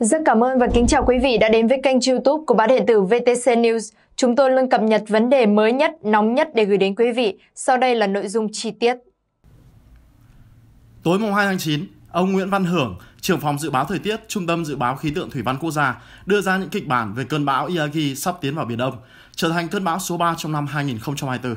Rất cảm ơn và kính chào quý vị đã đến với kênh youtube của báo điện tử VTC News. Chúng tôi luôn cập nhật vấn đề mới nhất, nóng nhất để gửi đến quý vị. Sau đây là nội dung chi tiết. Tối mùng 2 tháng 9, ông Nguyễn Văn Hưởng, trưởng phòng dự báo thời tiết Trung tâm Dự báo Khí tượng Thủy văn Quốc gia đưa ra những kịch bản về cơn bão Yagi sắp tiến vào Biển Đông, trở thành cơn bão số 3 trong năm 2024.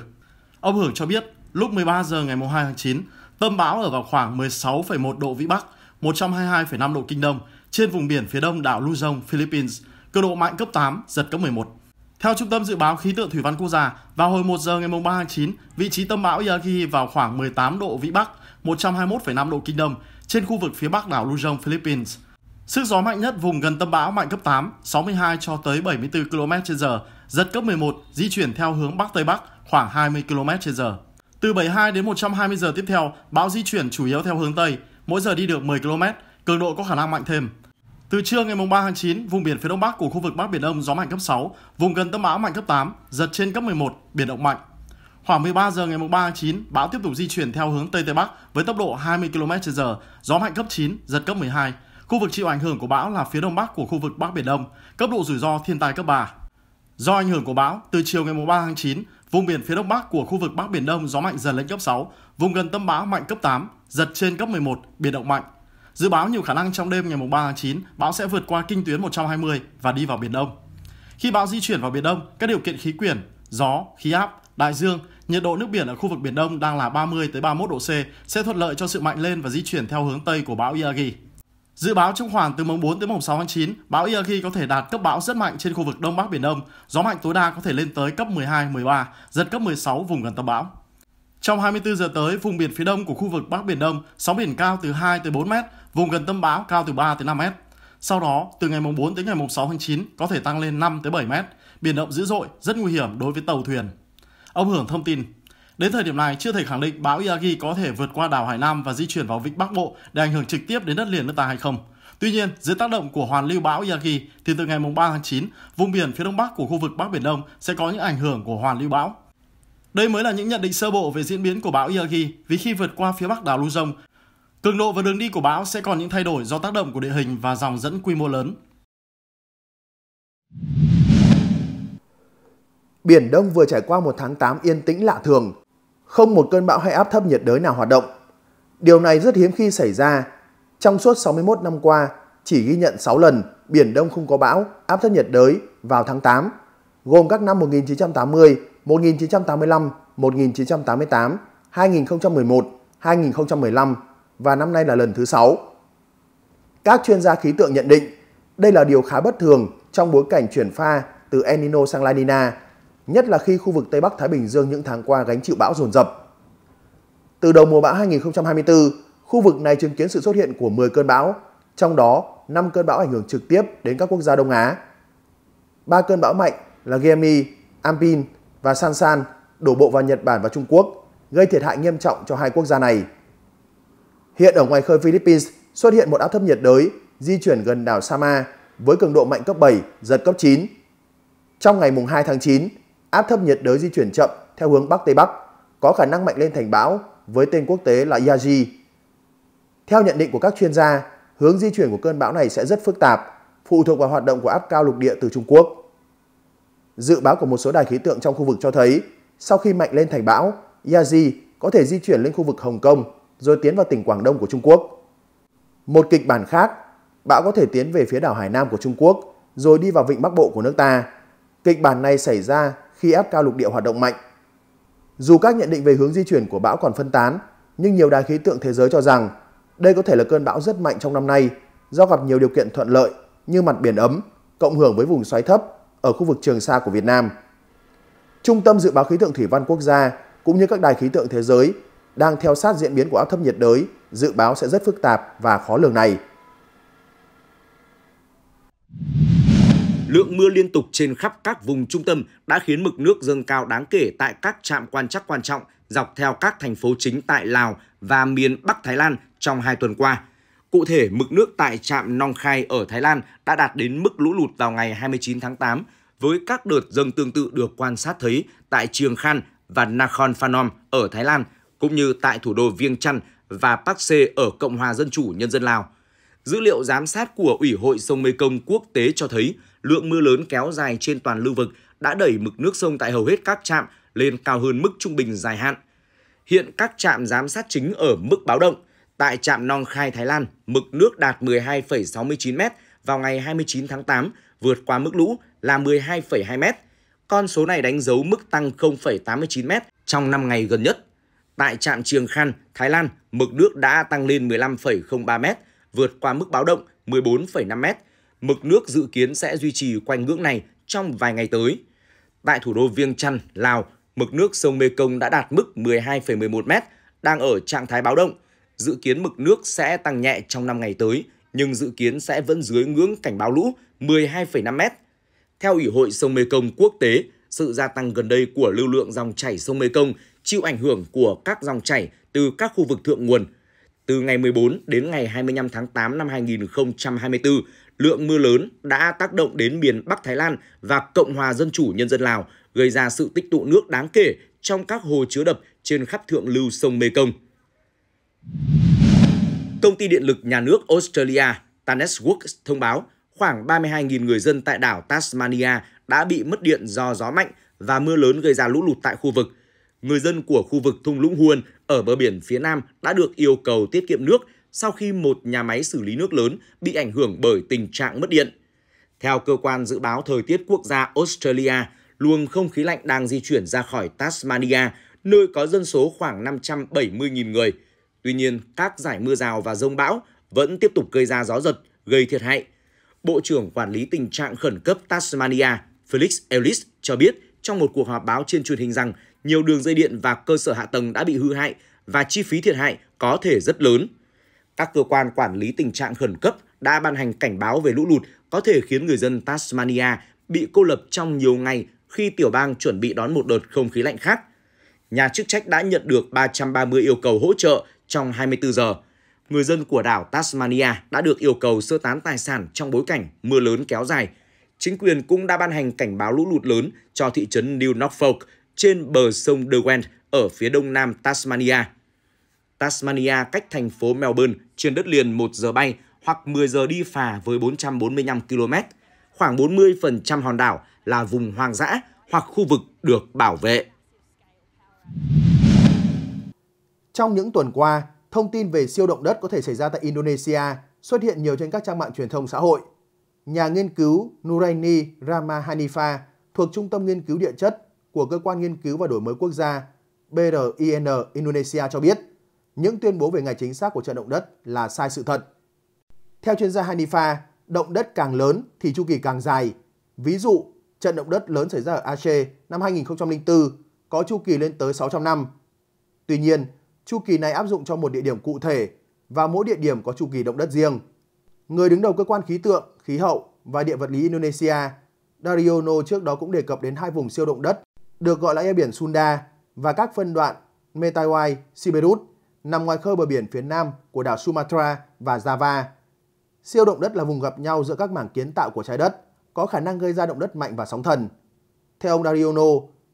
Ông Hưởng cho biết, lúc 13 giờ ngày 2 tháng 9, tâm bão ở vào khoảng 16,1 độ Vĩ Bắc, 122,5 độ Kinh Đông trên vùng biển phía đông đảo Luzon, Philippines, cường độ mạnh cấp 8, giật cấp 11. Theo Trung tâm Dự báo Khí tượng Thủy văn Quốc gia, vào hồi 1 giờ ngày 3 tháng 9, vị trí tâm bão Yagi vào khoảng 18 độ Vĩ Bắc, 121,5 độ Kinh Đông trên khu vực phía bắc đảo Luzon, Philippines. Sức gió mạnh nhất vùng gần tâm bão mạnh cấp 8, 62 cho tới 74 km/h, giật cấp 11, di chuyển theo hướng bắc tây bắc khoảng 20 km/h. Từ 72 đến 120 giờ tiếp theo, bão di chuyển chủ yếu theo hướng tây, mỗi giờ đi được 10 km, cường độ có khả năng mạnh thêm. Từ trưa ngày 3 tháng 9, vùng biển phía đông bắc của khu vực Bắc Biển Đông gió mạnh cấp 6, vùng gần tâm bão mạnh cấp 8, giật trên cấp 11, biển động mạnh. Khoảng 13 giờ ngày 3 tháng 9, bão tiếp tục di chuyển theo hướng Tây Tây Bắc với tốc độ 20 km/h, gió mạnh cấp 9, giật cấp 12. Khu vực chịu ảnh hưởng của bão là phía đông bắc của khu vực Bắc Biển Đông, cấp độ rủi ro thiên tai cấp 3. Do ảnh hưởng của bão, từ chiều ngày 3 tháng 9, vùng biển phía đông bắc của khu vực Bắc Biển Đông gió mạnh dần lên cấp 6, vùng gần tâm bão mạnh cấp 8, giật trên cấp 11, biển động mạnh. Dự báo nhiều khả năng trong đêm ngày 3 tháng 9, bão sẽ vượt qua kinh tuyến 120 và đi vào Biển Đông. Khi bão di chuyển vào Biển Đông, các điều kiện khí quyển, gió, khí áp, đại dương, nhiệt độ nước biển ở khu vực Biển Đông đang là 30 tới 31 độ C sẽ thuận lợi cho sự mạnh lên và di chuyển theo hướng Tây của bão Yagi. Dự báo trong khoảng từ mùng 4 tới mùng 6 tháng 9, bão Yagi có thể đạt cấp bão rất mạnh trên khu vực Đông Bắc Biển Đông, gió mạnh tối đa có thể lên tới cấp 12, 13, giật cấp 16 vùng gần tâm bão. Trong 24 giờ tới, vùng biển phía đông của khu vực Bắc Biển Đông, sóng biển cao từ 2 tới 4 mét, vùng gần tâm bão cao từ 3 tới 5 mét. Sau đó, từ ngày mùng 4 tới ngày mùng 6 tháng 9 có thể tăng lên 5 tới 7 mét, biển động dữ dội, rất nguy hiểm đối với tàu thuyền. Ông Hưởng thông tin, Đến thời điểm này, chưa thể khẳng định bão Yagi có thể vượt qua đảo Hải Nam và di chuyển vào vịnh Bắc Bộ để ảnh hưởng trực tiếp đến đất liền nước ta hay không. Tuy nhiên, dưới tác động của hoàn lưu bão Yagi thì từ ngày 3 tháng 9, vùng biển phía đông bắc của khu vực Bắc Biển Đông sẽ có những ảnh hưởng của hoàn lưu bão. Đây mới là những nhận định sơ bộ về diễn biến của bão Yagi vì khi vượt qua phía bắc đảo Luzon, cường độ và đường đi của bão sẽ còn những thay đổi do tác động của địa hình và dòng dẫn quy mô lớn. Biển Đông vừa trải qua một tháng 8 yên tĩnh lạ thường, không một cơn bão hay áp thấp nhiệt đới nào hoạt động. Điều này rất hiếm khi xảy ra. Trong suốt 61 năm qua, chỉ ghi nhận 6 lần Biển Đông không có bão, áp thấp nhiệt đới vào tháng 8, gồm các năm 1980, 1985, 1988, 2011, 2015 và năm nay là lần thứ 6. Các chuyên gia khí tượng nhận định đây là điều khá bất thường trong bối cảnh chuyển pha từ El Nino sang La Nina nhất là khi khu vực Tây Bắc Thái Bình Dương những tháng qua gánh chịu bão dồn dập. Từ đầu mùa bão 2024, khu vực này chứng kiến sự xuất hiện của 10 cơn bão, trong đó 5 cơn bão ảnh hưởng trực tiếp đến các quốc gia Đông Á. Ba cơn bão mạnh là Gemi, Ampin và Sansan đổ bộ vào Nhật Bản và Trung Quốc, gây thiệt hại nghiêm trọng cho hai quốc gia này. Hiện ở ngoài khơi Philippines xuất hiện một áp thấp nhiệt đới di chuyển gần đảo Sama với cường độ mạnh cấp 7, giật cấp 9. Trong ngày mùng 2 tháng 9, áp thấp nhiệt đới di chuyển chậm theo hướng Bắc Tây Bắc, có khả năng mạnh lên thành bão với tên quốc tế là Yaji. Theo nhận định của các chuyên gia, hướng di chuyển của cơn bão này sẽ rất phức tạp, phụ thuộc vào hoạt động của áp cao lục địa từ Trung Quốc. Dự báo của một số đài khí tượng trong khu vực cho thấy, sau khi mạnh lên thành bão, Yaji có thể di chuyển lên khu vực Hồng Kông rồi tiến vào tỉnh Quảng Đông của Trung Quốc. Một kịch bản khác, bão có thể tiến về phía đảo Hải Nam của Trung Quốc rồi đi vào vịnh Bắc Bộ của nước ta. Kịch bản này xảy ra khi áp cao lục địa hoạt động mạnh. Dù các nhận định về hướng di chuyển của bão còn phân tán, nhưng nhiều đài khí tượng thế giới cho rằng đây có thể là cơn bão rất mạnh trong năm nay do gặp nhiều điều kiện thuận lợi như mặt biển ấm, cộng hưởng với vùng xoáy thấp ở khu vực Trường Sa của Việt Nam. Trung tâm Dự báo Khí tượng Thủy văn Quốc gia cũng như các đài khí tượng thế giới đang theo sát diễn biến của áp thấp nhiệt đới, dự báo sẽ rất phức tạp và khó lường này. Lượng mưa liên tục trên khắp các vùng trung tâm đã khiến mực nước dâng cao đáng kể tại các trạm quan trắc quan trọng dọc theo các thành phố chính tại Lào và miền Bắc Thái Lan trong hai tuần qua. Cụ thể, mực nước tại trạm Nong Khai ở Thái Lan đã đạt đến mức lũ lụt vào ngày 29 tháng 8, với các đợt dâng tương tự được quan sát thấy tại Trường Khan và Nakhon Phanom ở Thái Lan, cũng như tại thủ đô Viêng Chăn và Park Se ở Cộng hòa Dân chủ Nhân dân Lào. Dữ liệu giám sát của Ủy hội sông Mekong quốc tế cho thấy lượng mưa lớn kéo dài trên toàn lưu vực đã đẩy mực nước sông tại hầu hết các trạm lên cao hơn mức trung bình dài hạn. Hiện các trạm giám sát chính ở mức báo động. Tại trạm Nong Khai Thái Lan, mực nước đạt 12,69 m vào ngày 29 tháng 8, vượt qua mức lũ là 12,2 m. Con số này đánh dấu mức tăng 0,89 m trong 5 ngày gần nhất. Tại trạm Trường Khan, Thái Lan, mực nước đã tăng lên 15,03 m, vượt qua mức báo động 14,5 m. Mực nước dự kiến sẽ duy trì quanh ngưỡng này trong vài ngày tới. Tại thủ đô Viêng Chăn, Lào, mực nước sông Mekong đã đạt mức 12,11 m, đang ở trạng thái báo động. Dự kiến mực nước sẽ tăng nhẹ trong 5 ngày tới, nhưng dự kiến sẽ vẫn dưới ngưỡng cảnh báo lũ 12,5 m. Theo Ủy hội sông Mekong quốc tế, sự gia tăng gần đây của lưu lượng dòng chảy sông Mekong chịu ảnh hưởng của các dòng chảy từ các khu vực thượng nguồn. Từ ngày 14 đến ngày 25 tháng 8 năm 2024, lượng mưa lớn đã tác động đến miền Bắc Thái Lan và Cộng hòa Dân chủ Nhân dân Lào, gây ra sự tích tụ nước đáng kể trong các hồ chứa đập trên khắp thượng lưu sông Mekong. Công ty điện lực nhà nước Australia Tanesworks thông báo khoảng 32.000 người dân tại đảo Tasmania đã bị mất điện do gió mạnh và mưa lớn gây ra lũ lụt tại khu vực. Người dân của khu vực thung lũng Huon ở bờ biển phía Nam đã được yêu cầu tiết kiệm nước sau khi một nhà máy xử lý nước lớn bị ảnh hưởng bởi tình trạng mất điện. Theo cơ quan dự báo thời tiết quốc gia Australia, luồng không khí lạnh đang di chuyển ra khỏi Tasmania, nơi có dân số khoảng 570.000 người. Tuy nhiên, các giải mưa rào và rông bão vẫn tiếp tục gây ra gió giật, gây thiệt hại. Bộ trưởng Quản lý tình trạng khẩn cấp Tasmania Felix Ellis cho biết trong một cuộc họp báo trên truyền hình rằng nhiều đường dây điện và cơ sở hạ tầng đã bị hư hại và chi phí thiệt hại có thể rất lớn. Các cơ quan quản lý tình trạng khẩn cấp đã ban hành cảnh báo về lũ lụt có thể khiến người dân Tasmania bị cô lập trong nhiều ngày khi tiểu bang chuẩn bị đón một đợt không khí lạnh khác. Nhà chức trách đã nhận được 330 yêu cầu hỗ trợ trong 24 giờ. Người dân của đảo Tasmania đã được yêu cầu sơ tán tài sản trong bối cảnh mưa lớn kéo dài. Chính quyền cũng đã ban hành cảnh báo lũ lụt lớn cho thị trấn New Norfolk trên bờ sông Derwent ở phía đông nam Tasmania. Tasmania cách thành phố Melbourne trên đất liền 1 giờ bay hoặc 10 giờ đi phà với 445 km. Khoảng 40% hòn đảo là vùng hoang dã hoặc khu vực được bảo vệ. Trong những tuần qua, thông tin về siêu động đất có thể xảy ra tại Indonesia xuất hiện nhiều trên các trang mạng truyền thông xã hội. Nhà nghiên cứu Nuraini Rama Hanifa thuộc Trung tâm Nghiên cứu Địa chất của Cơ quan Nghiên cứu và Đổi mới Quốc gia BRIN Indonesia cho biết, những tuyên bố về ngày chính xác của trận động đất là sai sự thật. Theo chuyên gia Hanifa, động đất càng lớn thì chu kỳ càng dài. Ví dụ, trận động đất lớn xảy ra ở Aceh năm 2004 có chu kỳ lên tới 600 năm. Tuy nhiên, chu kỳ này áp dụng cho một địa điểm cụ thể và mỗi địa điểm có chu kỳ động đất riêng. Người đứng đầu cơ quan khí tượng, khí hậu và địa vật lý Indonesia, Daryono trước đó cũng đề cập đến hai vùng siêu động đất được gọi là eo biển Sunda và các phân đoạn Metawai, Siberut nằm ngoài khơi bờ biển phía nam của đảo Sumatra và Java. Siêu động đất là vùng gặp nhau giữa các mảng kiến tạo của trái đất, có khả năng gây ra động đất mạnh và sóng thần. Theo ông Dariono,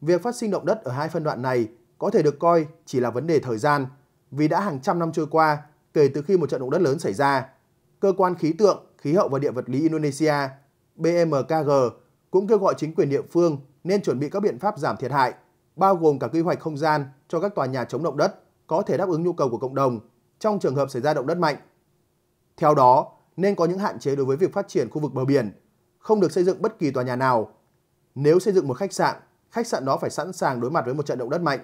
việc phát sinh động đất ở hai phân đoạn này có thể được coi chỉ là vấn đề thời gian, vì đã hàng trăm năm trôi qua kể từ khi một trận động đất lớn xảy ra. Cơ quan khí tượng, khí hậu và địa vật lý Indonesia BMKG cũng kêu gọi chính quyền địa phương nên chuẩn bị các biện pháp giảm thiệt hại, bao gồm cả quy hoạch không gian cho các tòa nhà chống động đất có thể đáp ứng nhu cầu của cộng đồng trong trường hợp xảy ra động đất mạnh. Theo đó, nên có những hạn chế đối với việc phát triển khu vực bờ biển, không được xây dựng bất kỳ tòa nhà nào. Nếu xây dựng một khách sạn, khách sạn đó phải sẵn sàng đối mặt với một trận động đất mạnh